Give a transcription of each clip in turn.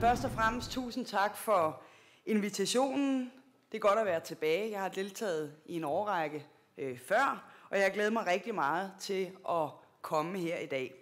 Først og fremmest tusind tak for invitationen. Det er godt at være tilbage. Jeg har deltaget i en årrække øh, før, og jeg glæder mig rigtig meget til at komme her i dag.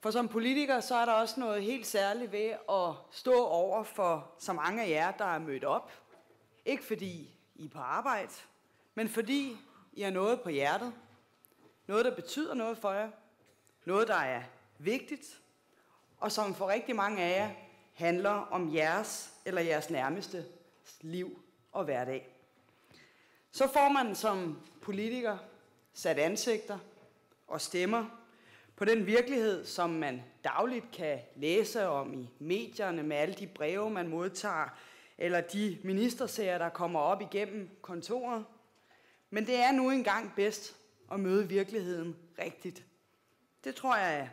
For som politiker, så er der også noget helt særligt ved at stå over for så mange af jer, der er mødt op. Ikke fordi I er på arbejde, men fordi I har noget på hjertet. Noget, der betyder noget for jer. Noget, der er vigtigt. Og som for rigtig mange af jer handler om jeres eller jeres nærmeste liv og hverdag. Så får man som politiker sat ansigter og stemmer på den virkelighed, som man dagligt kan læse om i medierne med alle de breve, man modtager, eller de ministersager, der kommer op igennem kontoret. Men det er nu engang bedst at møde virkeligheden rigtigt. Det tror jeg er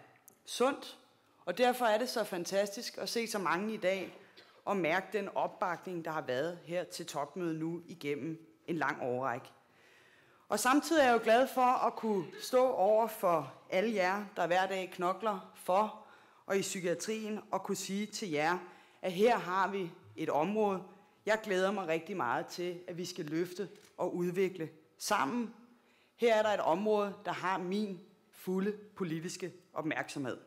sundt, og derfor er det så fantastisk at se så mange i dag og mærke den opbakning, der har været her til topmødet nu igennem en lang årrække. Og samtidig er jeg jo glad for at kunne stå over for alle jer, der hver dag knokler for og i psykiatrien, og kunne sige til jer, at her har vi et område, jeg glæder mig rigtig meget til, at vi skal løfte og udvikle sammen. Her er der et område, der har min fulde politiske opmærksomhed.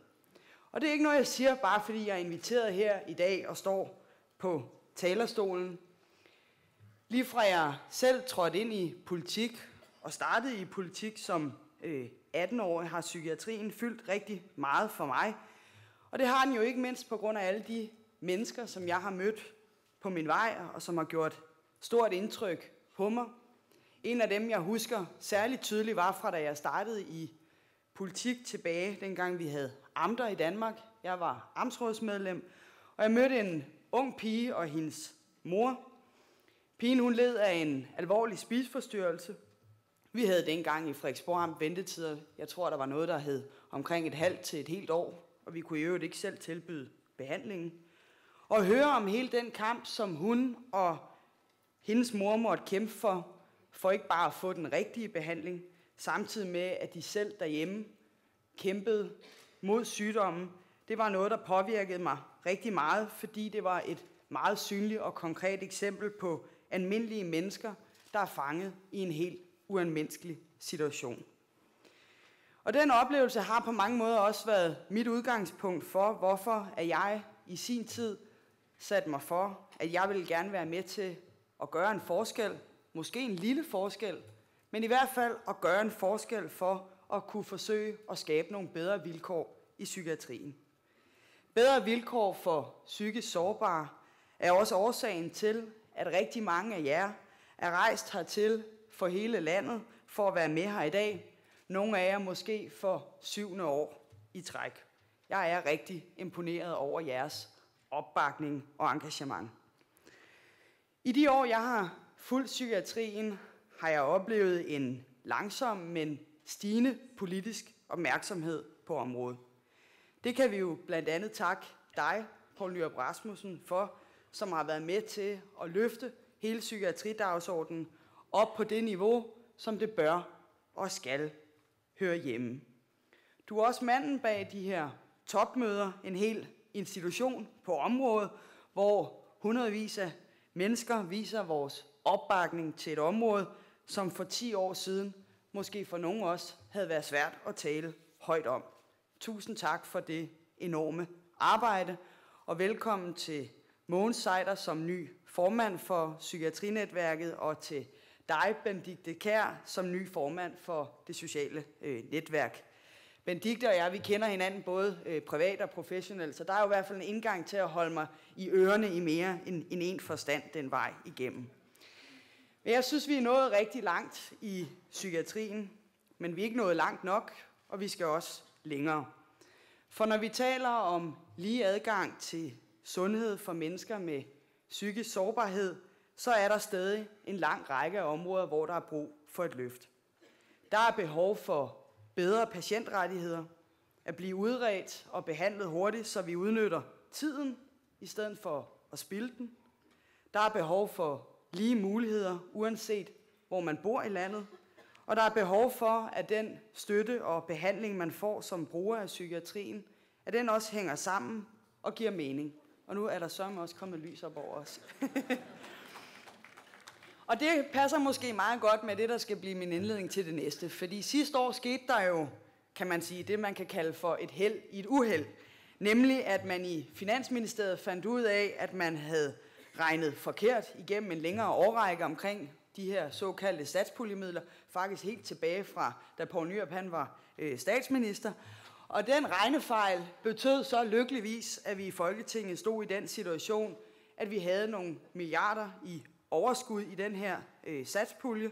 Og det er ikke noget, jeg siger, bare fordi jeg er inviteret her i dag og står på talerstolen. Lige fra jeg selv trådte ind i politik og startede i politik som øh, 18-årig, har psykiatrien fyldt rigtig meget for mig. Og det har den jo ikke mindst på grund af alle de mennesker, som jeg har mødt på min vej, og som har gjort stort indtryk på mig. En af dem, jeg husker særligt tydeligt, var fra da jeg startede i politik tilbage, dengang vi havde amter i Danmark. Jeg var amtsrådsmedlem, og jeg mødte en ung pige og hendes mor. Pigen hun led af en alvorlig spiseforstyrrelse. Vi havde dengang i Frederiksborg Amt ventetider. Jeg tror, der var noget, der hed omkring et halvt til et helt år, og vi kunne i øvrigt ikke selv tilbyde behandlingen. Og høre om hele den kamp, som hun og hendes mor måtte kæmpe for, for ikke bare at få den rigtige behandling, samtidig med, at de selv derhjemme kæmpede mod sygdommen, det var noget, der påvirkede mig rigtig meget, fordi det var et meget synligt og konkret eksempel på almindelige mennesker, der er fanget i en helt uanmenneskelig situation. Og den oplevelse har på mange måder også været mit udgangspunkt for, hvorfor at jeg i sin tid satte mig for, at jeg ville gerne være med til at gøre en forskel, måske en lille forskel, men i hvert fald at gøre en forskel for at kunne forsøge at skabe nogle bedre vilkår i psykiatrien. Bedre vilkår for psykisk sårbare er også årsagen til, at rigtig mange af jer er rejst hertil for hele landet for at være med her i dag. Nogle af jer måske for syvende år i træk. Jeg er rigtig imponeret over jeres opbakning og engagement. I de år, jeg har fulgt psykiatrien, har jeg oplevet en langsom, men stigende politisk opmærksomhed på området. Det kan vi jo blandt andet takke dig, Poul Nyrup Rasmussen, for, som har været med til at løfte hele psykiatridagsordenen op på det niveau, som det bør og skal høre hjemme. Du er også manden bag de her topmøder, en hel institution på området, hvor hundredvis af mennesker viser vores opbakning til et område, som for 10 år siden måske for nogen også havde været svært at tale højt om. Tusind tak for det enorme arbejde, og velkommen til Mogens Seider som ny formand for Psykiatrinetværket, og til dig, Benedikte Kær, som ny formand for det sociale øh, netværk. Benedikte og jeg, vi kender hinanden både øh, privat og professionelt, så der er jo i hvert fald en indgang til at holde mig i ørerne i mere end, end en forstand den vej igennem. Men jeg synes, vi er nået rigtig langt i psykiatrien, men vi er ikke nået langt nok, og vi skal også længere. For når vi taler om lige adgang til sundhed for mennesker med psykisk sårbarhed, så er der stadig en lang række af områder, hvor der er brug for et løft. Der er behov for bedre patientrettigheder, at blive udredt og behandlet hurtigt, så vi udnytter tiden i stedet for at spilde den. Der er behov for lige muligheder, uanset hvor man bor i landet. Og der er behov for, at den støtte og behandling, man får som bruger af psykiatrien, at den også hænger sammen og giver mening. Og nu er der sørme også kommet lys op over os. og det passer måske meget godt med det, der skal blive min indledning til det næste. Fordi sidste år skete der jo, kan man sige, det man kan kalde for et held i et uheld. Nemlig at man i Finansministeriet fandt ud af, at man havde regnet forkert igennem en længere årrække omkring de her såkaldte satspuljemidler, faktisk helt tilbage fra, da Poul Nyrup han var øh, statsminister. Og den regnefejl betød så lykkeligvis, at vi i Folketinget stod i den situation, at vi havde nogle milliarder i overskud i den her øh, satspulje,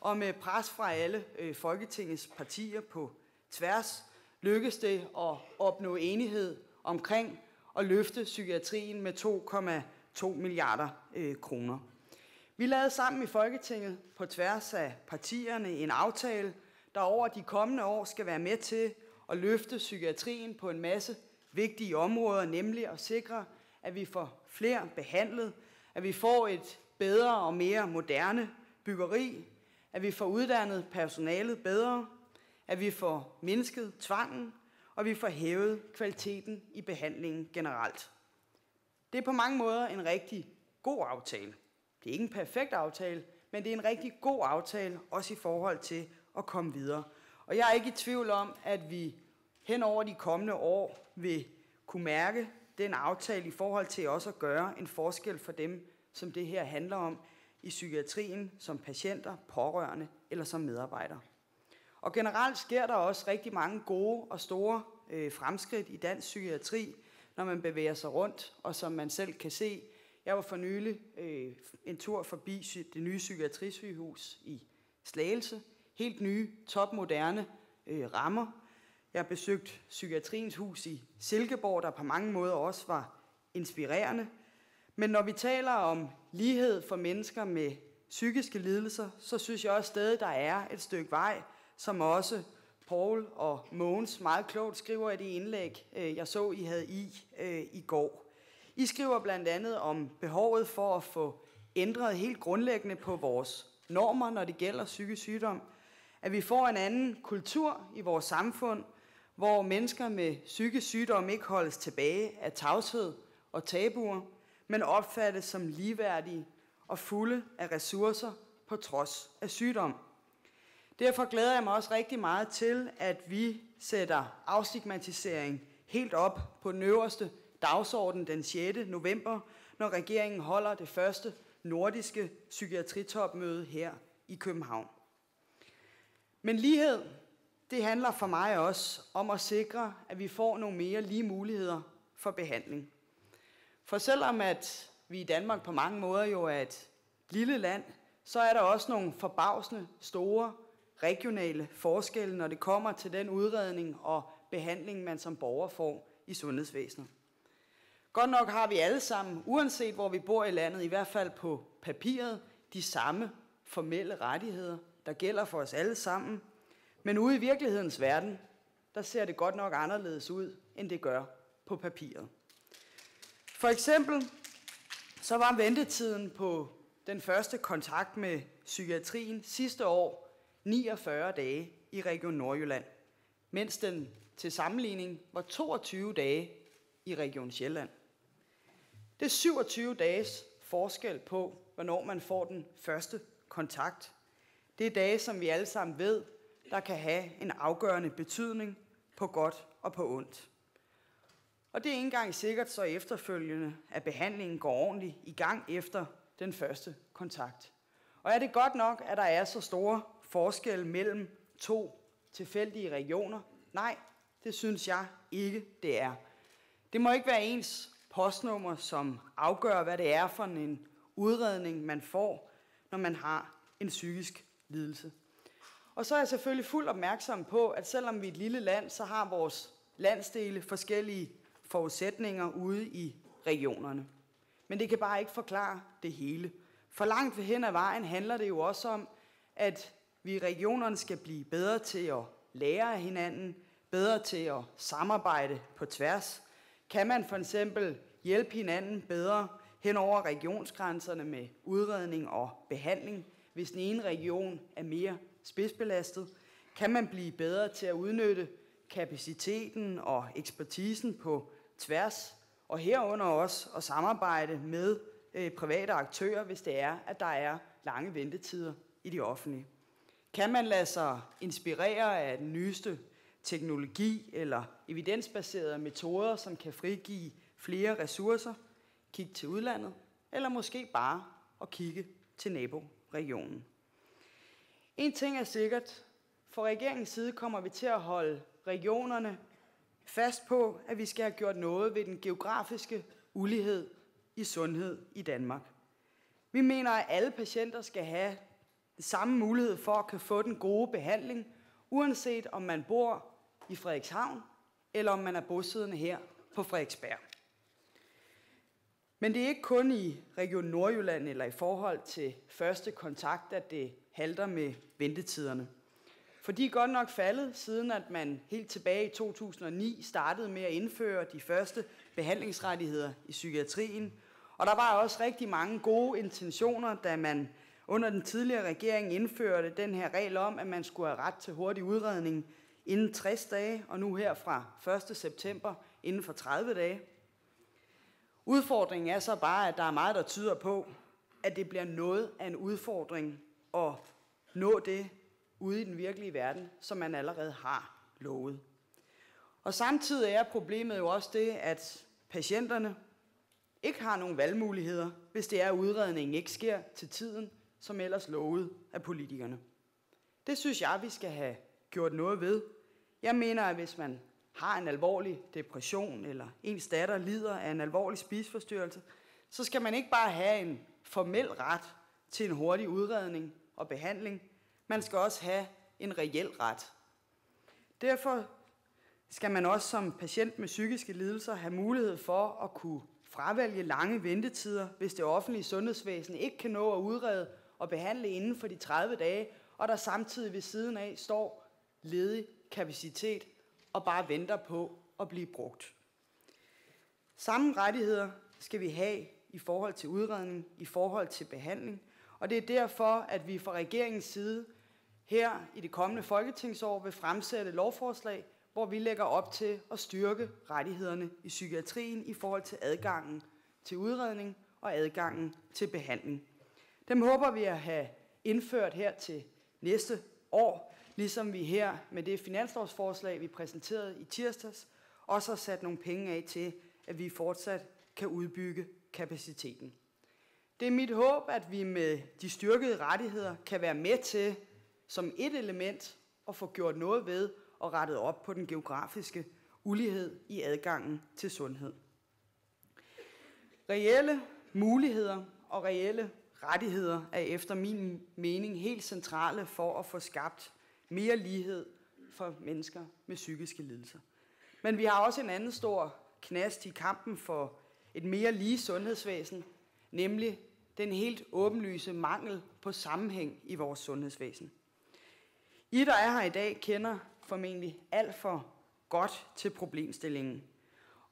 og med pres fra alle øh, Folketingets partier på tværs, lykkedes det at opnå enighed omkring at løfte psykiatrien med 2,2 milliarder øh, kroner. Vi lavede sammen i Folketinget på tværs af partierne en aftale, der over de kommende år skal være med til at løfte psykiatrien på en masse vigtige områder, nemlig at sikre, at vi får flere behandlet, at vi får et bedre og mere moderne byggeri, at vi får uddannet personalet bedre, at vi får mindsket tvangen, og vi får hævet kvaliteten i behandlingen generelt. Det er på mange måder en rigtig god aftale. Det er ikke en perfekt aftale, men det er en rigtig god aftale, også i forhold til at komme videre. Og jeg er ikke i tvivl om, at vi hen over de kommende år vil kunne mærke den aftale i forhold til også at gøre en forskel for dem, som det her handler om i psykiatrien, som patienter, pårørende eller som medarbejdere. Og generelt sker der også rigtig mange gode og store øh, fremskridt i dansk psykiatri, når man bevæger sig rundt, og som man selv kan se. Jeg var for nylig øh, en tur forbi det nye psykiatrisygehus i Slagelse. Helt nye, topmoderne øh, rammer. Jeg har besøgt Psykiatriens Hus i Silkeborg, der på mange måder også var inspirerende. Men når vi taler om lighed for mennesker med psykiske lidelser, så synes jeg også stadig, der er et stykke vej, som også Paul og Mogens meget klogt skriver i det indlæg, øh, jeg så, I havde i øh, i går. I skriver blandt andet om behovet for at få ændret helt grundlæggende på vores normer, når det gælder psykisk sygdom. At vi får en anden kultur i vores samfund, hvor mennesker med psykisk sygdom ikke holdes tilbage af tavshed og tabuer, men opfattes som ligeværdige og fulde af ressourcer på trods af sygdom. Derfor glæder jeg mig også rigtig meget til, at vi sætter afstigmatisering helt op på den øverste dagsorden den 6. november, når regeringen holder det første nordiske psykiatritopmøde her i København. Men lighed, det handler for mig også om at sikre, at vi får nogle mere lige muligheder for behandling. For selvom at vi i Danmark på mange måder jo er et lille land, så er der også nogle forbavsende store regionale forskelle, når det kommer til den udredning og behandling, man som borger får i sundhedsvæsenet. Godt nok har vi alle sammen, uanset hvor vi bor i landet, i hvert fald på papiret, de samme formelle rettigheder, der gælder for os alle sammen. Men ude i virkelighedens verden, der ser det godt nok anderledes ud, end det gør på papiret. For eksempel så var ventetiden på den første kontakt med psykiatrien sidste år 49 dage i Region Nordjylland, mens den til sammenligning var 22 dage i Region Sjælland. Det er 27 dages forskel på, hvornår man får den første kontakt. Det er dage, som vi alle sammen ved, der kan have en afgørende betydning på godt og på ondt. Og det er ikke engang sikkert så efterfølgende, at behandlingen går ordentligt i gang efter den første kontakt. Og er det godt nok, at der er så store forskelle mellem to tilfældige regioner? Nej, det synes jeg ikke, det er. Det må ikke være ens postnummer, som afgør, hvad det er for en udredning, man får, når man har en psykisk lidelse. Og så er jeg selvfølgelig fuldt opmærksom på, at selvom vi er et lille land, så har vores landsdele forskellige forudsætninger ude i regionerne. Men det kan bare ikke forklare det hele. For langt hen ad vejen handler det jo også om, at vi i regionerne skal blive bedre til at lære af hinanden, bedre til at samarbejde på tværs. Kan man for eksempel hjælpe hinanden bedre hen over regionsgrænserne med udredning og behandling, hvis den ene region er mere spidsbelastet? Kan man blive bedre til at udnytte kapaciteten og ekspertisen på tværs og herunder også at samarbejde med øh, private aktører, hvis det er, at der er lange ventetider i de offentlige. Kan man lade sig inspirere af den nyeste teknologi eller evidensbaserede metoder, som kan frigive flere ressourcer, kigge til udlandet, eller måske bare at kigge til naboregionen. En ting er sikkert, for regeringens side kommer vi til at holde regionerne fast på, at vi skal have gjort noget ved den geografiske ulighed i sundhed i Danmark. Vi mener, at alle patienter skal have den samme mulighed for at kan få den gode behandling, uanset om man bor i Frederikshavn, eller om man er bosiddende her på Frederiksberg. Men det er ikke kun i Region Nordjylland eller i forhold til første kontakt, at det halter med ventetiderne. For de er godt nok faldet, siden at man helt tilbage i 2009 startede med at indføre de første behandlingsrettigheder i psykiatrien. Og der var også rigtig mange gode intentioner, da man under den tidligere regering indførte den her regel om, at man skulle have ret til hurtig udredning inden 60 dage, og nu her fra 1. september inden for 30 dage. Udfordringen er så bare, at der er meget, der tyder på, at det bliver noget af en udfordring at nå det ude i den virkelige verden, som man allerede har lovet. Og samtidig er problemet jo også det, at patienterne ikke har nogen valgmuligheder, hvis det er, at udredningen ikke sker til tiden, som ellers lovet af politikerne. Det synes jeg, vi skal have gjort noget ved. Jeg mener, at hvis man har en alvorlig depression, eller ens datter lider af en alvorlig spiseforstyrrelse, så skal man ikke bare have en formel ret til en hurtig udredning og behandling. Man skal også have en reel ret. Derfor skal man også som patient med psykiske lidelser have mulighed for at kunne fravælge lange ventetider, hvis det offentlige sundhedsvæsen ikke kan nå at udrede og behandle inden for de 30 dage, og der samtidig ved siden af står ledig kapacitet og bare venter på at blive brugt. Samme rettigheder skal vi have i forhold til udredning, i forhold til behandling, og det er derfor, at vi fra regeringens side her i det kommende folketingsår vil fremsætte lovforslag, hvor vi lægger op til at styrke rettighederne i psykiatrien i forhold til adgangen til udredning og adgangen til behandling. Dem håber vi at have indført her til næste år, ligesom vi her med det finanslovsforslag, vi præsenterede i tirsdags, også har sat nogle penge af til, at vi fortsat kan udbygge kapaciteten. Det er mit håb, at vi med de styrkede rettigheder kan være med til som et element at få gjort noget ved og rettet op på den geografiske ulighed i adgangen til sundhed. Reelle muligheder og reelle rettigheder er efter min mening helt centrale for at få skabt mere lighed for mennesker med psykiske lidelser. Men vi har også en anden stor knast i kampen for et mere lige sundhedsvæsen, nemlig den helt åbenlyse mangel på sammenhæng i vores sundhedsvæsen. I, der er her i dag, kender formentlig alt for godt til problemstillingen.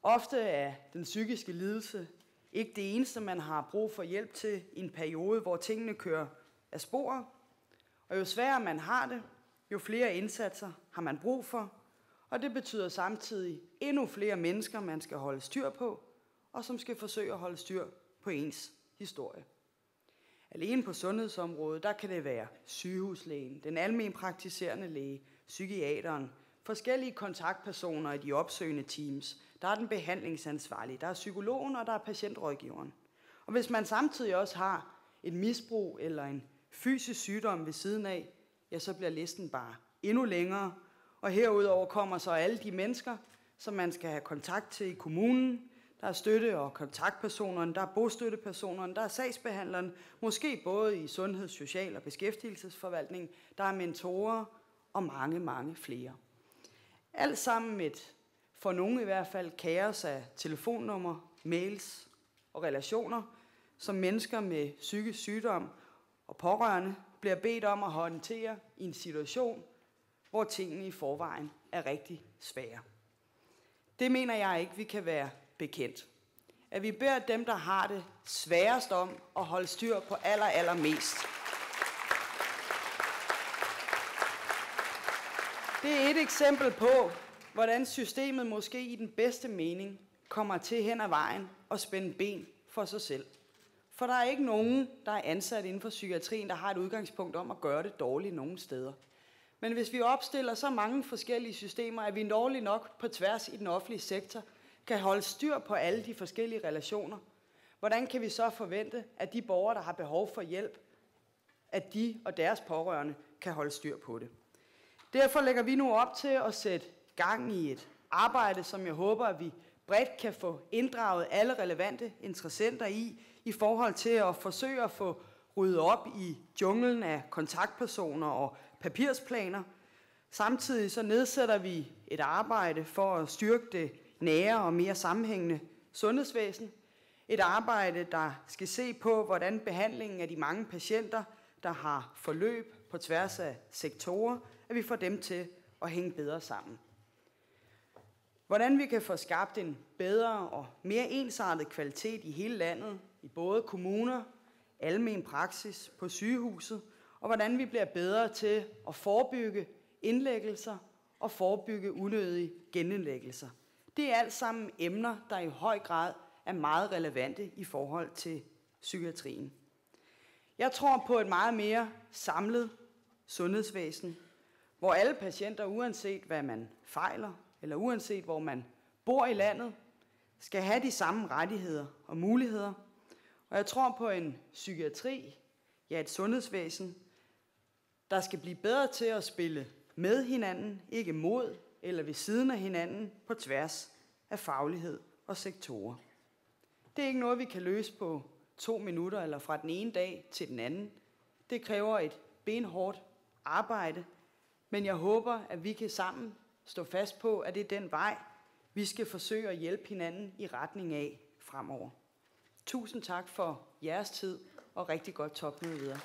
Ofte er den psykiske lidelse ikke det eneste, man har brug for hjælp til i en periode, hvor tingene kører af sporet. Og jo sværere man har det, jo flere indsatser har man brug for, og det betyder samtidig endnu flere mennesker, man skal holde styr på, og som skal forsøge at holde styr på ens historie. Alene på sundhedsområdet, der kan det være sygehuslægen, den almen praktiserende læge, psykiateren, forskellige kontaktpersoner i de opsøgende teams. Der er den behandlingsansvarlige, der er psykologen og der er patientrådgiveren. Og hvis man samtidig også har et misbrug eller en fysisk sygdom ved siden af, ja, så bliver listen bare endnu længere. Og herudover kommer så alle de mennesker, som man skal have kontakt til i kommunen. Der er støtte- og kontaktpersonerne, der er bostøttepersonerne, der er sagsbehandleren, måske både i sundheds-, social- og beskæftigelsesforvaltning. Der er mentorer og mange, mange flere. Alt sammen et, for nogle i hvert fald, kaos af telefonnummer, mails og relationer, som mennesker med psykisk sygdom og pårørende bliver bedt om at håndtere i en situation, hvor tingene i forvejen er rigtig svære. Det mener jeg ikke, vi kan være bekendt. At vi beder dem, der har det sværest om at holde styr på aller, allermest. Det er et eksempel på, hvordan systemet måske i den bedste mening kommer til hen ad vejen og spænde ben for sig selv. For der er ikke nogen, der er ansat inden for psykiatrien, der har et udgangspunkt om at gøre det dårligt nogen steder. Men hvis vi opstiller så mange forskellige systemer, at vi dårligt nok på tværs i den offentlige sektor kan holde styr på alle de forskellige relationer, hvordan kan vi så forvente, at de borgere, der har behov for hjælp, at de og deres pårørende kan holde styr på det? Derfor lægger vi nu op til at sætte gang i et arbejde, som jeg håber, at vi bredt kan få inddraget alle relevante interessenter i, i forhold til at forsøge at få ryddet op i junglen af kontaktpersoner og papirsplaner. Samtidig så nedsætter vi et arbejde for at styrke det nære og mere sammenhængende sundhedsvæsen. Et arbejde, der skal se på, hvordan behandlingen af de mange patienter, der har forløb på tværs af sektorer, at vi får dem til at hænge bedre sammen. Hvordan vi kan få skabt en bedre og mere ensartet kvalitet i hele landet, i både kommuner, almen praksis, på sygehuset, og hvordan vi bliver bedre til at forebygge indlæggelser og forebygge unødige genindlæggelser. Det er alt sammen emner, der i høj grad er meget relevante i forhold til psykiatrien. Jeg tror på et meget mere samlet sundhedsvæsen, hvor alle patienter, uanset hvad man fejler, eller uanset hvor man bor i landet, skal have de samme rettigheder og muligheder. Og jeg tror på en psykiatri, ja et sundhedsvæsen, der skal blive bedre til at spille med hinanden, ikke mod eller ved siden af hinanden på tværs af faglighed og sektorer. Det er ikke noget, vi kan løse på to minutter eller fra den ene dag til den anden. Det kræver et benhårdt arbejde, men jeg håber, at vi kan sammen stå fast på, at det er den vej, vi skal forsøge at hjælpe hinanden i retning af fremover. Tusind tak for jeres tid, og rigtig godt topmøde videre.